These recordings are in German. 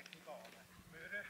er ikke. Møre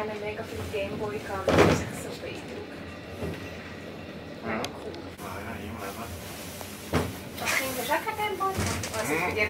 elmennék a kis Game Boy kamerás szopítjuk. Cool. Azt mint a zsakátárban, az ugye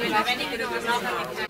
Gracias.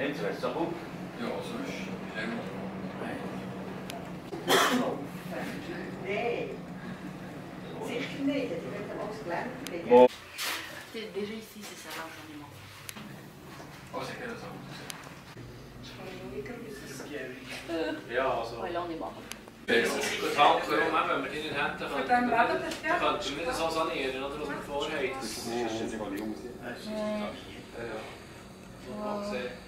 interest, Ja, zo is het. Nee. Zeg nee, dat je van ons klaar gekregen. is hier, c'est ça l'environnement. Oh, gewoon quelle zone Ja, zo. Heel lang niet makkelijk. Het is erom wenn wir die hätten, könnten wir das auch sanieren, oder was wir vorhaben. Das ist ja schon mal is Ja. Ja.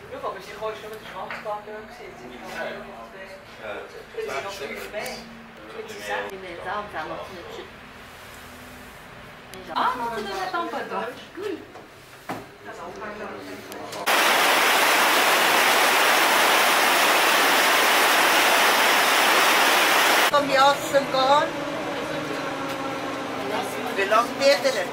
Beruf, aber sie kommen schon mit der Schwanzbandlöhne. Jetzt sind sie noch fünf mehr. Ah, non, tu ne m'attends pas, toi. Cool. Combien de secondes? Belong Theatre.